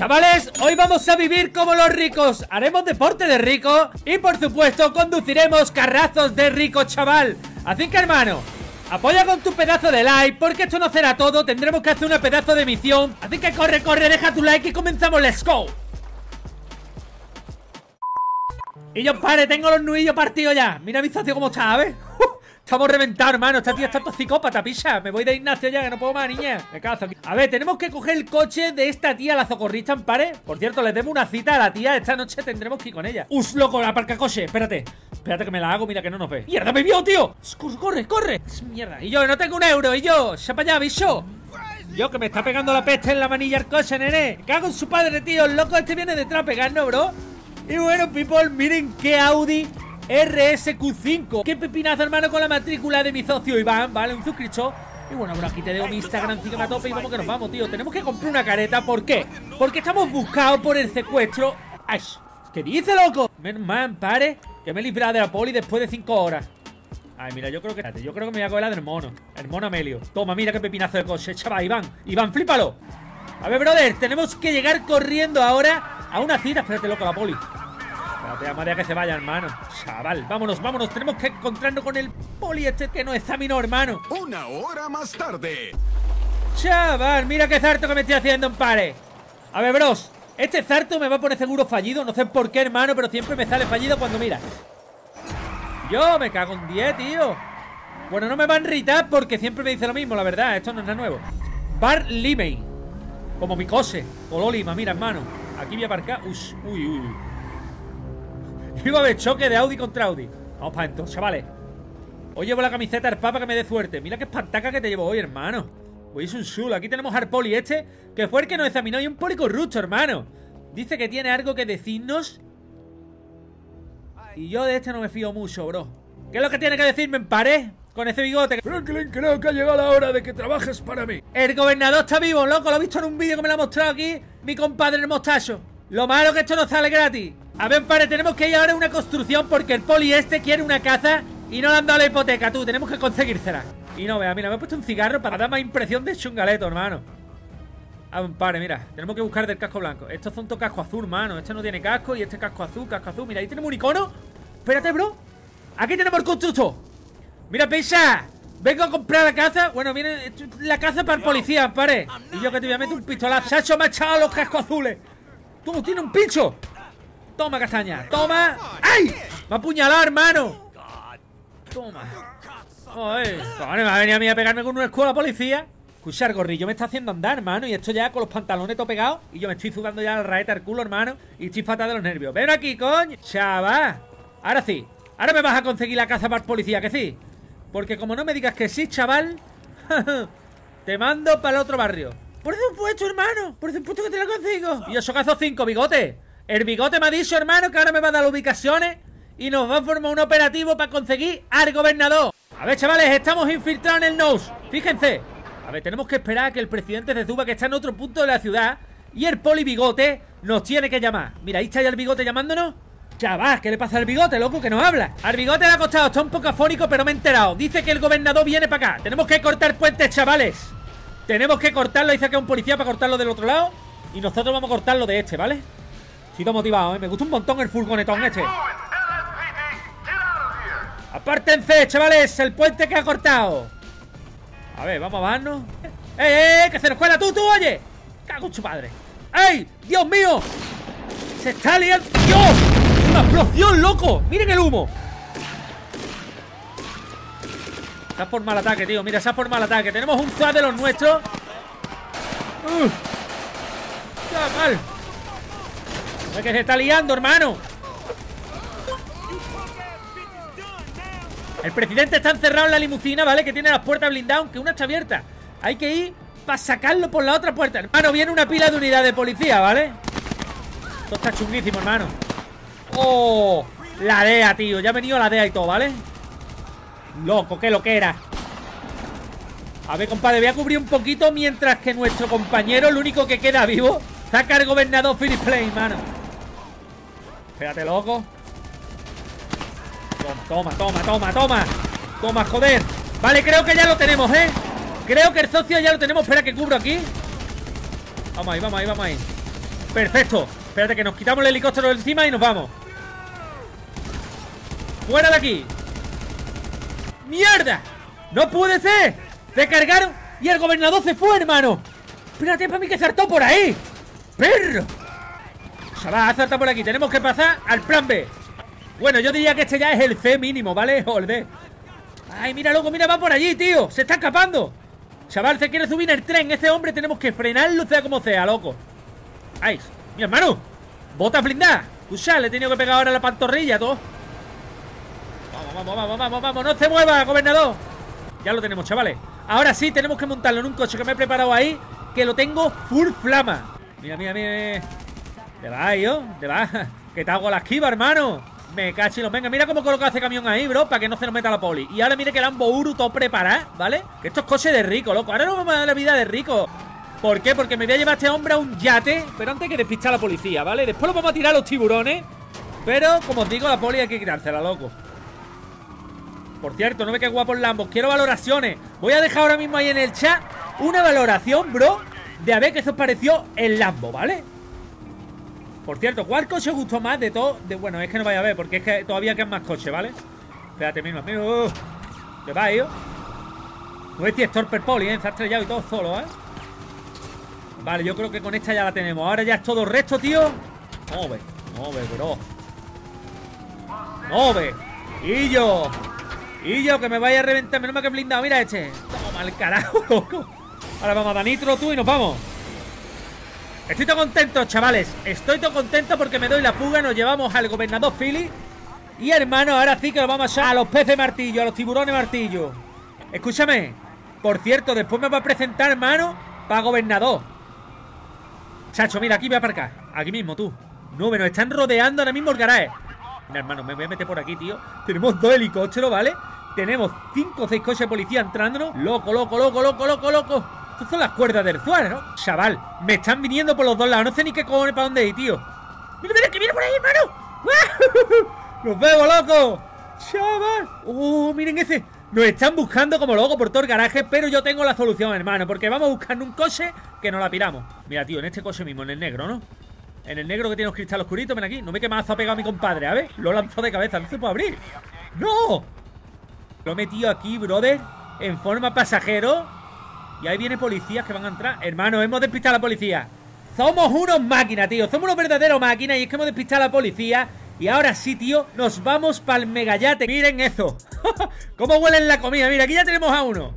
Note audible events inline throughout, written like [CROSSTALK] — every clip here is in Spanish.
Chavales, hoy vamos a vivir como los ricos. Haremos deporte de rico Y por supuesto conduciremos carrazos de rico chaval. Así que hermano Apoya con tu pedazo de like Porque esto no será todo. Tendremos que hacer una pedazo de misión Así que corre, corre, deja tu like y comenzamos, let's go. Y yo, pare, tengo los nudillos partidos ya. Mira mi socio cómo está, ¿ves? Estamos reventados, hermano. Esta tía está todo psicópata, picha. Me voy de Ignacio ya, que no puedo más, niña. Me cazo. A ver, tenemos que coger el coche de esta tía, la socorrista en pare. Por cierto, le demos una cita a la tía. Esta noche tendremos que ir con ella. Us, loco, aparca coche. Espérate. Espérate que me la hago, mira que no nos ve. ¡Mierda, me vio, tío! ¡Corre, corre! ¡Mierda! Y yo, no tengo un euro. Y yo, ¡ya para allá, bicho! Yo, que me está pegando la peste en la manilla el coche, nene. Cago en su padre, tío. El loco este viene detrás a pegarnos, bro. Y bueno, people, miren qué Audi RSQ5 Qué pepinazo, hermano, con la matrícula de mi socio Iván, ¿vale? Un suscriptor. Y bueno, bro, aquí te dejo mi Instagram, sígueme a tope y vamos que nos vamos, tío. Tenemos que comprar una careta, ¿por qué? Porque estamos buscados por el secuestro. ¡Ay! ¿Qué dice, loco? Mal, pare Que me he librado de la poli después de 5 horas. Ay, mira, yo creo que... Yo creo que me voy a coger la del mono. El mono Amelio. Toma, mira qué pepinazo de coche Chaval, Iván. Iván, flípalo. A ver, brother, tenemos que llegar corriendo ahora A una cita. Espérate, loco, la poli Espérate, María que se vaya, hermano. Chaval, vámonos, vámonos. Tenemos que encontrarnos con el poli este que no examinó, hermano. Una hora más tarde. Chaval, mira qué zarto que me estoy haciendo en pare A ver, bros Este zarto me va a poner seguro fallido. No sé por qué, hermano, pero siempre me sale fallido cuando mira. Yo me cago en 10, tío. Bueno, no me van a irritar porque siempre me dice lo mismo, la verdad. Esto no es nada nuevo. Bar Limey Como mi cose. O Lima, mira, hermano. Aquí voy a aparcar. Uy, uy, uy Iba a haber choque de Audi contra Audi. Vamos para adentro, chavales. Hoy llevo la camiseta al papa que me dé suerte. Mira qué espantaca que te llevo hoy, hermano. Hoy es un sul Aquí tenemos al poli este Que fue el que nos examinó. Y un poli corrupto, hermano. Dice que tiene algo que decirnos. Y yo de este no me fío mucho, bro. ¿Qué es lo que tiene que decirme en pared? Con ese bigote Franklin, creo que ha llegado la hora de que trabajes para mí. El gobernador está vivo, loco. Lo he visto en un vídeo que me lo ha mostrado aquí Mi compadre el mostacho. Lo malo que esto no sale gratis a ver, pare, tenemos que ir ahora a una construcción porque el poli este quiere una casa y no le han dado la hipoteca, tú. Tenemos que conseguírsela. Y no, vea, mira, me he puesto un cigarro para dar más impresión de chungaleto, hermano. A ver, pare, mira, tenemos que buscar del casco blanco. Estos son todo casco azul, hermano. Este no tiene casco y este casco azul, casco azul. Mira, ahí tenemos un icono. Espérate, bro. Aquí tenemos el constructo. Mira, pisa. Vengo a comprar la casa. Bueno, viene la casa para el policía, pare. Y yo que te voy a meter un pistolazo. Me ha echado los cascos azules. Tú, tiene un pincho. Toma, castaña. Toma. ¡Ay! Me ha apuñalado, hermano. Toma. Joder. me va a venir a mí a pegarme con una escuela policía. Escuchar, gorrillo me está haciendo andar, hermano. Y esto ya con los pantalones todo pegados. Y yo me estoy sudando ya la raeta al culo, hermano. Y estoy fatal de los nervios. Ven aquí, coño. Chaval. Ahora sí. Ahora me vas a conseguir la casa para policía, que sí. Porque como no me digas que sí, chaval. [LAUGHS] te mando para el otro barrio. Por supuesto, hermano. Por supuesto que te lo consigo. Y yo socazo cinco bigotes. El bigote me ha dicho, hermano, que ahora me va a dar ubicaciones y nos va a formar un operativo para conseguir al gobernador. A ver, chavales, estamos infiltrados en el NOS. Fíjense. A ver, tenemos que esperar a que el presidente se suba, que está en otro punto de la ciudad, y el poli bigote nos tiene que llamar. Mira, ahí está el bigote llamándonos. Chaval, ¿qué le pasa al bigote, loco? Que no habla. Al bigote le ha costado, está un poco afónico, pero me he enterado. Dice que el gobernador viene para acá. Tenemos que cortar puentes, chavales. Tenemos que cortarlo. Dice que un policía para cortarlo del otro lado. Y nosotros vamos a cortarlo de este, ¿vale? Sido motivado, ¿eh? Me gusta un montón el furgonetón este. Apártense, chavales, el puente que ha cortado. A ver, vamos a bajarnos. ¡Eh, eh! ¡Que se nos cuela tú, tú, oye! ¡Cago en su padre! ¡Ey! ¡Dios mío! ¡Se está liando! ¡Dios! ¡Una explosión, loco! ¡Miren el humo! Se ha formado el ataque, tío. Mira, se ha formado el ataque. Tenemos un SWAT de los nuestros. ¡Uh! mal! Es que se está liando, hermano El presidente está encerrado en la limusina, ¿vale? Que tiene las puertas blindadas, aunque una está abierta Hay que ir para sacarlo por la otra puerta Hermano, viene una pila de unidad de policía, ¿vale? Esto está chunguísimo, hermano ¡Oh! La DEA, tío Ya ha venido la DEA y todo, ¿vale? Loco, qué lo que era A ver, compadre, voy a cubrir un poquito Mientras que nuestro compañero, el único que queda vivo Saca el gobernador Philip Plain, mano Espérate, loco Toma, toma, toma, toma Toma, joder Vale, creo que ya lo tenemos, ¿eh? Creo que el socio ya lo tenemos Espera que cubro aquí Vamos ahí, vamos ahí, vamos ahí Perfecto. Espérate que nos quitamos el helicóptero de encima y nos vamos. ¡Fuera de aquí! ¡Mierda! ¡No puede ser! ¡Se cargaron! ¡Y el gobernador se fue, hermano! Espérate para mí que saltó por ahí. ¡Perro! Se va a saltar por aquí. Tenemos que pasar al plan B. Bueno, yo diría que este ya es el C mínimo, ¿vale? O el. Ay, mira, loco, mira, va por allí, tío. Se está escapando. Chaval, se quiere subir el tren. Ese hombre tenemos que frenarlo, sea como sea, loco. ¡Ay! ¡Mi hermano! ¡Bota blindada! Escucha, le he tenido que pegar ahora la pantorrilla, todo. Vamos, vamos, vamos, vamos, vamos. ¡No se mueva, gobernador! Ya lo tenemos, chavales. Ahora sí, tenemos que montarlo en un coche que me he preparado ahí. Que lo tengo full flama. Mira, mira, mira. ¿Te vas, yo? ¿Te vas? [LAUGHS] Que te hago la esquiva, hermano. Me cachilo. Venga, mira cómo coloca ese camión ahí, bro, para que no se nos meta la poli. Y ahora mire que el Lambo Uru todo ¿vale? Que esto es coche de rico, loco. Ahora no vamos a dar la vida de rico. ¿Por qué? Porque me voy a llevar a este hombre a un yate Pero antes que despistar a la policía, ¿vale? Después lo vamos a tirar a los tiburones Pero, como os digo, la poli hay que quitársela, loco Por cierto, no ve qué guapo el Lambo Quiero valoraciones Voy a dejar ahora mismo ahí en el chat Una valoración, bro De a ver qué os pareció el Lambo, ¿vale? Por cierto, ¿cuál coche os gustó más de todo? De, bueno, es que no vaya a ver Porque es que todavía quedan más coches, ¿vale? Espérate, mismo, amigo ¿Qué va, yo? No es Storper Poli, ¿eh? Se ha estrellado y todo solo, ¿eh? Vale, yo creo que con esta ya la tenemos Ahora ya es todo resto, tío Move, move, bro Move Y yo Y yo, que me vaya a reventar Menos mal que blindado, mira este Toma el carajo, Ahora vamos a dar nitro tú y nos vamos Estoy todo contento, chavales. Estoy todo contento porque me doy la fuga. Nos llevamos al gobernador Philly. Y hermano, ahora sí que lo vamos a, a los peces martillo A los tiburones martillo. Escúchame. Por cierto, después me va a presentar, hermano Para gobernador. Chacho, mira, aquí voy a aparcar. Aquí mismo, tú. No, nos están rodeando ahora mismo el garaje. Mira, hermano, me voy a meter por aquí, tío. Tenemos dos helicópteros, ¿vale? Tenemos cinco o seis coches de policía entrándonos. Loco, loco, loco, loco, loco, loco Estas son las cuerdas del Zuar, ¿no? Chaval, me están viniendo por los dos lados No sé ni qué cojones para dónde ir, tío Mira, mira, que viene por ahí, hermano ¡Los [LAUGHS] veo, loco! Chaval ¡Oh, miren ese! Nos están buscando como loco por todo el garaje Pero yo tengo la solución, hermano Porque vamos buscando un coche que nos la piramos Mira, tío, en este coche mismo, en el negro, ¿no? En el negro que tiene los cristales oscuritos, ven aquí No ve que mazo ha pegado a mi compadre, a ver Lo lanzó de cabeza, no se puede abrir ¡No! Lo he metido aquí, brother En forma pasajero Y ahí viene policías que van a entrar. Hermano, hemos despistado a la policía. Somos unos máquinas, tío. Somos unos verdaderos máquinas Y es que hemos despistado a la policía. Y ahora sí, tío, nos vamos para el megayate Miren eso. [LAUGHS] ¿Cómo huele la comida? Mira, aquí ya tenemos a uno.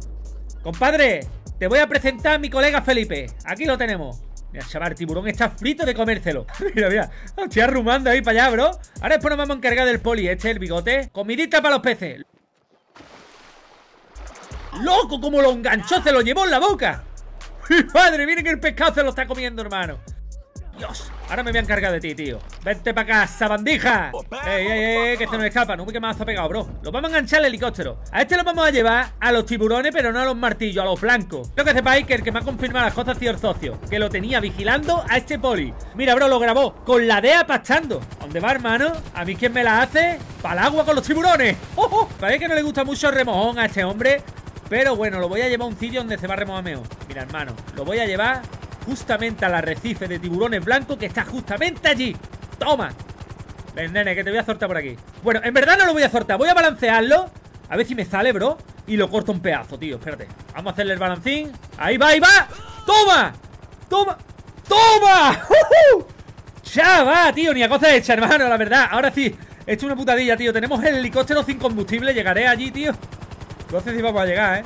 Compadre, te voy a presentar a mi colega Felipe. Aquí lo tenemos. Mira, chaval, tiburón está frito de comérselo. [LAUGHS] Mira, mira, estoy arrumando ahí para allá, bro. Ahora después nos vamos a encargar del poli. Este es el bigote. Comidita para los peces ¡Loco! Como lo enganchó, se lo llevó en la boca ¡Madre, miren que el pescado se lo está comiendo, hermano! Dios, ahora me voy a encargar de ti, tío Vente para acá, sabandija Ey, ey, ey, que se nos escapa No que más ha pegado, bro Lo vamos a enganchar al helicóptero A este lo vamos a llevar a los tiburones Pero no a los martillos, a los blancos Quiero que sepáis que el que me ha confirmado las cosas ha sido el socio Que lo tenía vigilando a este poli Mira, bro, lo grabó Con la DEA pastando ¿Dónde va, hermano? ¿A mí quién me la hace? Para el agua con los tiburones ¡Oh, oh! Parece que no le gusta mucho el remojón a este hombre Pero bueno, lo voy a llevar a un sitio donde se va a remojar mejor Mira, hermano, lo voy a llevar justamente al arrecife de tiburones blancos que está justamente allí. ¡Toma! Ven, nene, que te voy a soltar por aquí. Bueno, en verdad no lo voy a soltar. Voy a balancearlo. A ver si me sale, bro. Y lo corto un pedazo, tío. Espérate. Vamos a hacerle el balancín. Ahí va, ahí va. ¡Toma! ¡Toma! ¡Toma! [LAUGHS] ¡Ya va, tío! Ni a cosa hecha, hermano, la verdad. Ahora sí. Esto es una putadilla, tío. Tenemos el helicóptero sin combustible. Llegaré allí, tío. Sé si vamos a llegar, ¿eh?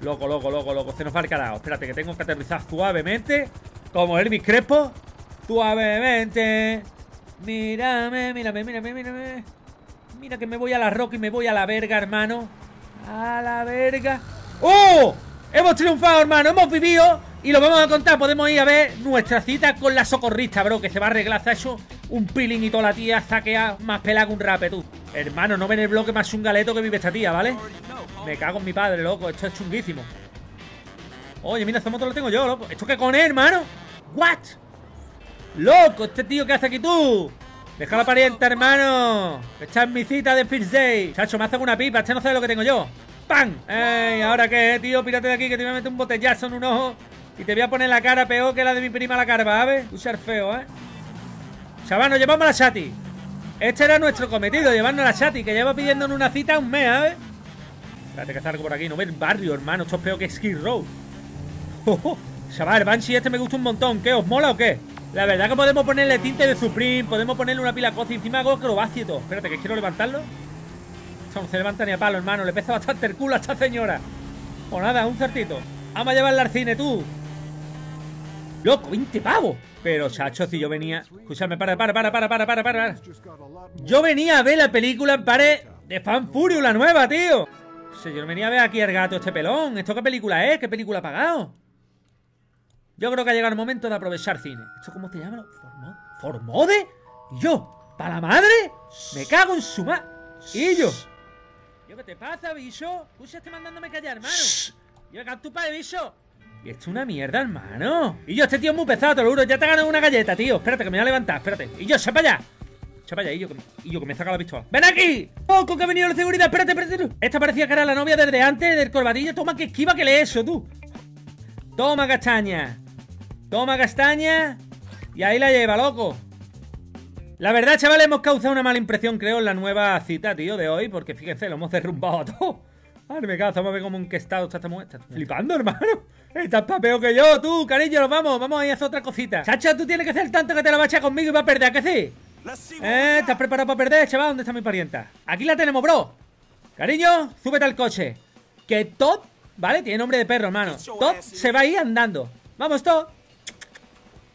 Loco, loco, loco, loco. Se nos va el carajo. Espérate, que tengo que aterrizar suavemente. Como Elvis Crespo. Suavemente. Mírame, mírame, mírame, mírame. Mira que me voy a la roca y me voy a la verga, hermano. A la verga. ¡Oh! Hemos triunfado, hermano. Hemos vivido. Y lo vamos a contar. Podemos ir a ver nuestra cita con la socorrista, bro. Que se va a arreglar. Se un peeling y toda la tía saquea más pelada que un rape, tú. Hermano, no ven el bloque más chungaleto que vive esta tía, ¿vale? Me cago en mi padre, loco. Esto es chunguísimo. Oye, mira, esta moto la tengo yo, loco. ¿Esto qué con él, hermano? ¿What? Loco, este tío que hace aquí tú. Deja la parienta, hermano. Esta es mi cita de First Day. Chacho, me hacen una pipa. Este no sabe lo que tengo yo. ¡Pam! ¡Ey! ¿Ahora qué, tío? Pírate de aquí que te voy a meter un botellazo en un ojo. Y te voy a poner la cara peor que la de mi prima la carva, ¿sabes? Usar feo, ¿eh? Chaval, nos llevamos la Shati. Este era nuestro cometido, llevarnos a la Shati, que lleva pidiéndonos una cita un mes, ¿sabes? Espérate que está por aquí. No ve el barrio, hermano. Esto es peor que Ski Road. [LAUGHS] Oh. Chaval, Banshee este me gusta un montón. ¿Qué? ¿Os mola o qué? La verdad que podemos ponerle tinte de Supreme, podemos ponerle una pila y encima hago acrobacia y todo. Espérate, que quiero levantarlo. Esto no se levanta ni a palo, hermano. Le pesa bastante el culo a esta señora. O nada, un certito. Vamos a llevarla al cine, tú. Loco, 20 pavos. Pero, chacho, si yo venía. Escúchame, para, para, para, para, para, para, para. Yo venía a ver la película en pared de Fan Furio, la nueva, tío. Yo no venía a ver aquí al gato este pelón. ¿Esto qué película es? ¿Qué película ha pagado? Yo creo que ha llegado el momento de aprovechar cine. ¿Esto cómo te llaman? ¿Formode? ¿Y yo? ¿Para la madre? Me cago en su ma... ¿Y yo? ¿Qué te pasa, bicho? Escucha, estoy mandándome callar, hermano. Yo me tu padre, bicho. Y esto es una mierda, hermano. Y yo, este tío es muy pesado, te lo juro. Ya te ganado una galleta, tío. Espérate, que me voy a levantar, espérate. Y yo, sepa allá. Sepa allá, y yo, que, yo, que me saca la pistola. ¡Ven aquí! ¡Poco que ha venido la seguridad! Espérate, espérate. Esta parecía que era la novia desde antes del corbatillo. Toma, que esquiva que le eso, tú. Toma, castaña. Toma, castaña. Y ahí la lleva, loco. La verdad, chavales, hemos causado una mala impresión, creo, en la nueva cita, tío, de hoy. Porque fíjense, lo hemos derrumbado a todo. Madre me cago, vamos a ver cómo en qué estado está flipando, hermano. Estás peor que yo, tú, cariño, nos vamos. Vamos a ir a hacer otra cosita. Chacha, tú tienes que hacer tanto que te la vas a echar conmigo y vas a perder, ¿a qué sí? ¿Eh? ¿Estás preparado para perder, chaval? ¿Dónde está mi parienta? Aquí la tenemos, bro. Cariño, súbete al coche. Que Todd, ¿vale? Tiene nombre de perro, hermano. Todd se va a ir andando. Vamos, Todd.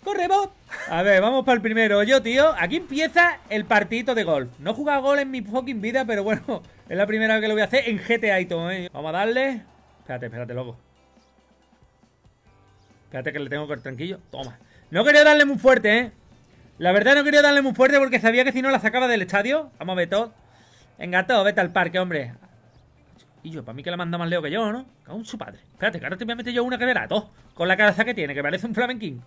¡Corre, Bob! A ver, vamos para el primero. Yo, tío, aquí empieza el partito de golf. No he jugado gol en mi fucking vida, pero bueno, [LAUGHS] es la primera vez que lo voy a hacer en GTA y todo, ¿eh? Vamos a darle. Espérate, espérate, loco. Espérate que le tengo que tranquillo. Toma. No quería darle muy fuerte, ¿eh? La verdad no quería darle muy fuerte porque sabía que si no la sacaba del estadio. Vamos a ver todo. Venga, todo, vete al parque, hombre. Y yo, para mí que la manda más leo que yo, ¿no? Cago su padre. Espérate, que ahora te voy a meter yo una que verá, todo. Con la cabeza que tiene, que parece un flamenquín.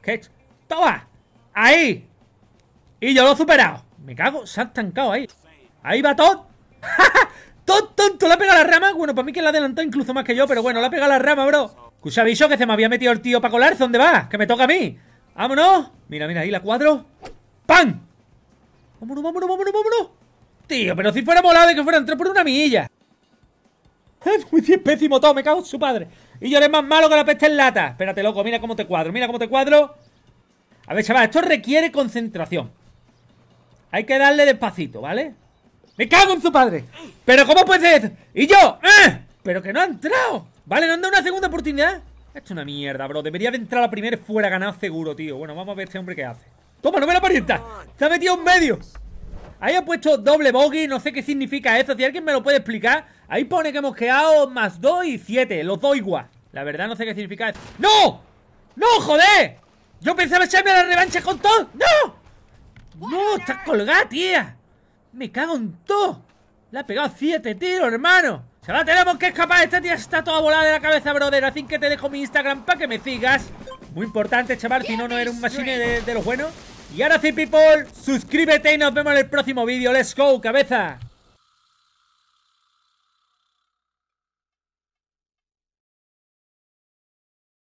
¿Qué? ¡Toma! ¡Ahí! Y yo lo he superado. Me cago, se ha estancado ahí. Ahí va Todd. [LAUGHS] Todd tonto, le ha pegado la rama. Bueno, para mí que la adelantó incluso más que yo, pero bueno, le ha pegado la rama, bro. Escucha, bicho, que se me había metido el tío para colarse. ¿Dónde va? Que me toca a mí. ¡Vámonos! Mira, mira, ahí la cuadro. ¡Pam! ¡Vámonos, vámonos, vámonos, vámonos! Tío, pero si fuera molado de que fuera entrar por una milla. [LAUGHS] Es pésimo todo, me cago en su padre. Y yo eres más malo que la peste en lata. Espérate, loco, mira cómo te cuadro, mira cómo te cuadro. A ver, chaval, esto requiere concentración. Hay que darle despacito, ¿vale? ¡Me cago en su padre! ¿Pero cómo puede ser? ¡Y yo! ¡Eh! ¡Pero que no ha entrado! ¿Vale? ¿No han dado una segunda oportunidad? Esto es una mierda, bro. Debería de entrar a la primera y fuera ganado seguro, tío. Bueno, vamos a ver este hombre qué hace. ¡Toma, no me la parienta! ¡Se ha metido en medio! Ahí ha puesto doble bogey, no sé qué significa eso. Si alguien me lo puede explicar. Ahí pone que hemos quedado más 2 y 7, los dos igual. La verdad no sé qué significa eso. ¡No! ¡No, joder! Yo pensaba echarme la revancha con todo. ¡No! ¡No! ¡Estás colgada, tía! Me cago en todo. Le ha pegado 7 tiros, hermano. La tenemos que escapar. Esta tía está toda volada de la cabeza, brother. Así que te dejo mi Instagram para que me sigas. Muy importante, chaval. Si no, no eres un machine de, de los buenos. Y ahora sí, people, suscríbete y nos vemos en el próximo vídeo. Let's go, cabeza.